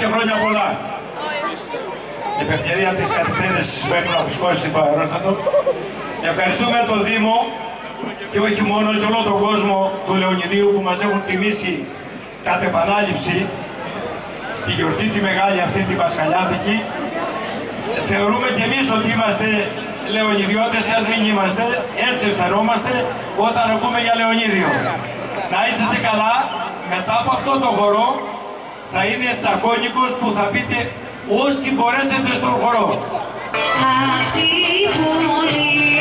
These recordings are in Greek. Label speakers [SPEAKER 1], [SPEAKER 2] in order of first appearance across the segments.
[SPEAKER 1] και χρόνια πολλά. Επ' ευκαιρία της καθυστέρησης που έχουν αφουσκώσει το αερόστατο, ευχαριστούμε τον Δήμο και όχι μόνο και όλο τον κόσμο του Λεωνιδίου που μας έχουν τιμήσει κατ' επανάληψη στη γιορτή τη μεγάλη αυτή την Πασχαλιάτικη. Θεωρούμε και εμείς ότι είμαστε Λεωνιδιώτες και ας μην είμαστε, έτσι αισθανόμαστε όταν ακούμε για Λεωνίδιο. Να είσαστε καλά, μετά από αυτό το χορό θα είναι τσακώνικος που θα πείτε όσοι μπορέσετε στον χορό.
[SPEAKER 2] Αυτή που μολύνει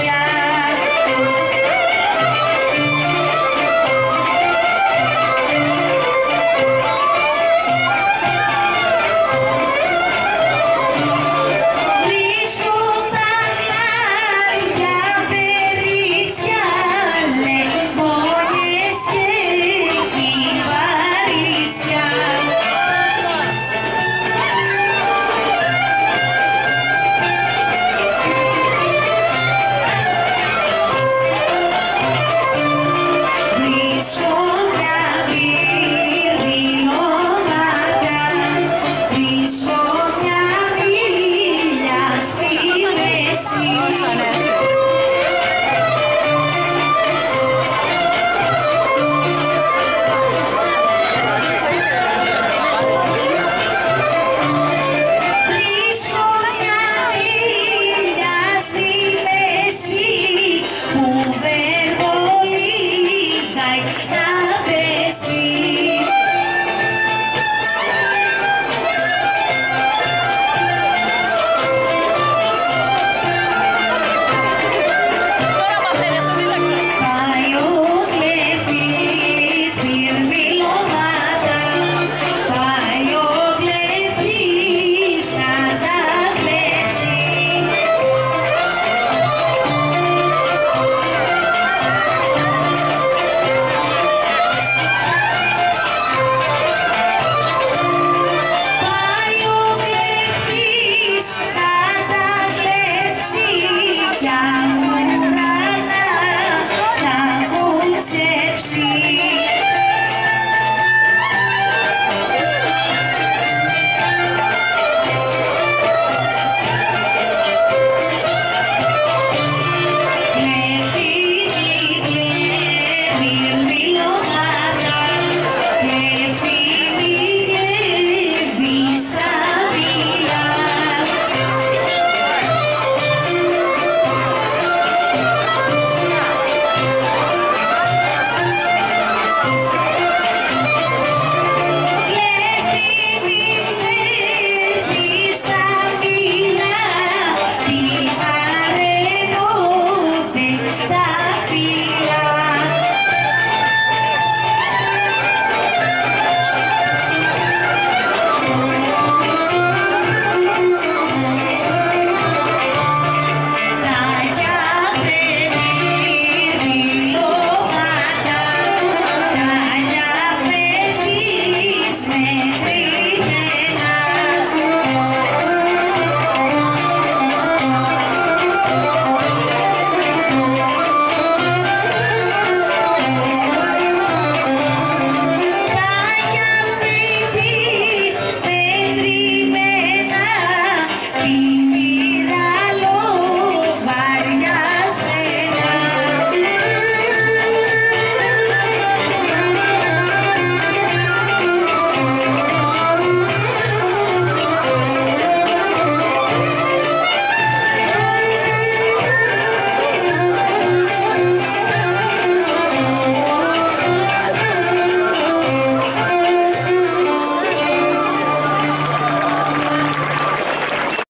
[SPEAKER 2] Yeah.